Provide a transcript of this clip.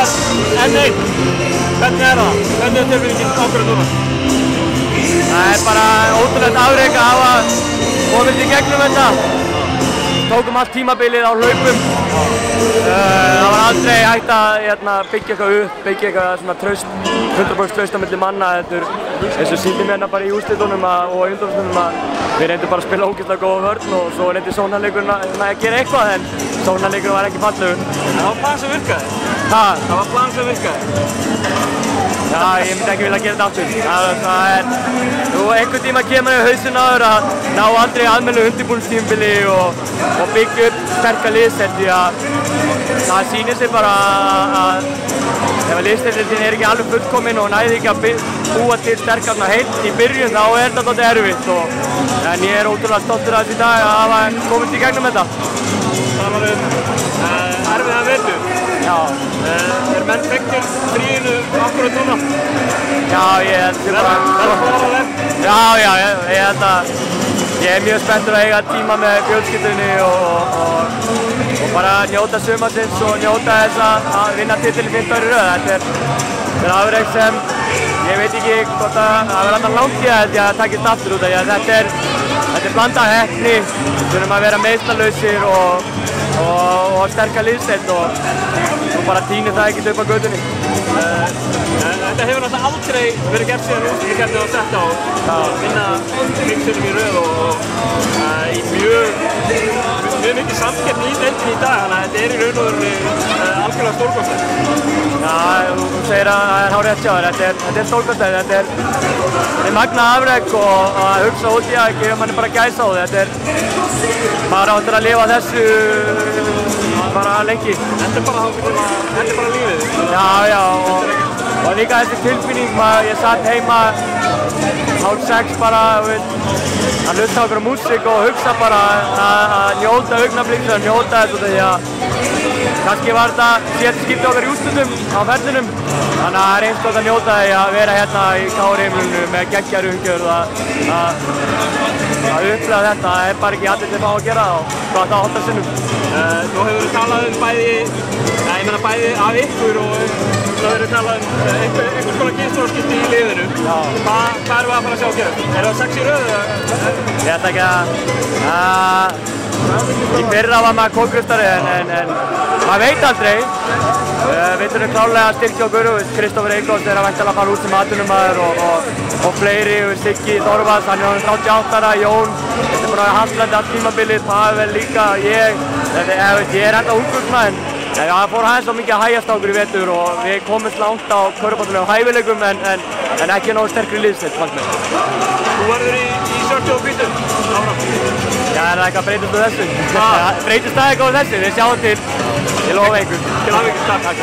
enn einn. Hvernig er það? Hvernig er tilfinningin ákveður núna? Það er bara ótrúlegt afreg að hafa komist í gegnum þetta. Tókum allt tímabilið á hlaupum. Uh, það var aldrei hægt að hérna, byggja eitthvað upp, byggja eitthvað svona tröst, 100% tröst á milli manna. Eins og síndum hérna bara í úrslitunum og undanúrslitunum að við reyndum bara að spila ógeðslega góða vörn og svo reyndi sónarleikurinn að gera eitthvað en sónarleikurinn var ekki fallegur. Það var plan sem virkaði. Ha? Það var plan sem virkaði. Já, ég myndi ekki vilja gera þetta aftur. Það, það er, þú einhvern tíma kemur hausin á þér að ná aldrei aðmennu undirbúinstímbili og, og byggja upp sterkar liðsett því að það sýnir sig bara að ef að liðsettin er ekki alveg fullkominn og næði ekki að búa til sterkarna heilt í byrjun þá er þetta doldið erfitt og en ég er ótrúlega stoltur að þessi dag að hafa komist í gegnum þetta. Það var um uh, erfiða vetur. Já. Uh, er menn fengtir fríinu akkurat núna? Já, ég held sem bara... Það er bara verð. Já, já, ég, ég held að ég er mjög spenntur að eiga tíma með fjölskyldunni og, og, og bara njóta sumarsins og njóta þess að, að vinna titil í 15 ári rauð. Þetta er, afreg sem ég veit ekki hvort að það verður alltaf langt í það held ég að takist aftur út af því að þetta er, þetta er blandað hefni, við þurfum að vera meðslalauðsir og, og sterkar liðsett og og bara týnir það ekkert upp á gödunni. Uh, þetta hefur náttúrulega aldrei verið gert síðan úrslutakefni á setta og að vinna fyrkstunum í rauð og, og uh, í mjög, mjög mikið samkeppni í deildin í dag, þannig að þetta er í raun og veru algjörlega stórkostlega. Já, þú segir að það er hárið að sjá þér, þetta er, þetta er stórkostlega, þetta er, er magna afreg og að hugsa út í að gefa manni bara gæsa á þetta er, maður áttur að lifa þessu bara lengi. Þetta er bara, þetta er bara lífið. Já, já, og, og líka þessi tilfinning, maður, ég satt heima hálf sex bara, að hlusta okkur á músík og hugsa bara að njóta augnablíks og njóta þessu því að kannski var þetta síðan skipti okkar í útlutum á ferðinum þannig að það er einstokk að njóta því að vera hérna í káreimlunum með geggjar umgjörð að, upplega þetta, það er bara ekki allir til að fá að gera og það hóttar sinnum. Uh, nú hefur við talað um bæði, ja, ég menna bæði af ykkur og nú hefur við talað um einhver, einhvers konar kynnslóðskipti í liðinu. Hva, hvað erum við að fara að sjá að gera? Er það sex í rauðu? Ég ætla ekki að, að í fyrra var maður kókrustari en, en, en maður veit aldrei. Uh, við þurfum klálega að styrkja okkur Kristófur Eikóls er að væntalega fara út sem aðtunumæður og, og, og fleiri, Siggi Þorvald, hann er 38 Jón, þetta er bara handlandi allt tímabilið, Pavel líka, ég, þetta, ég, ég er enda ungur en það fór hægast svo mikið að hægjast á okkur í vetur og við komumst langt á körpátunum á hæfileikum en, en, en ekki náðu sterkri liðsett fannst mér. Þú verður í, í sörtu og bítum áfram? Já, er það eitthvað breytist á þessu? breytist það eitthvað á þessu? Við sjáum til. Ég lofa einhvern. Til aðvikið, takk.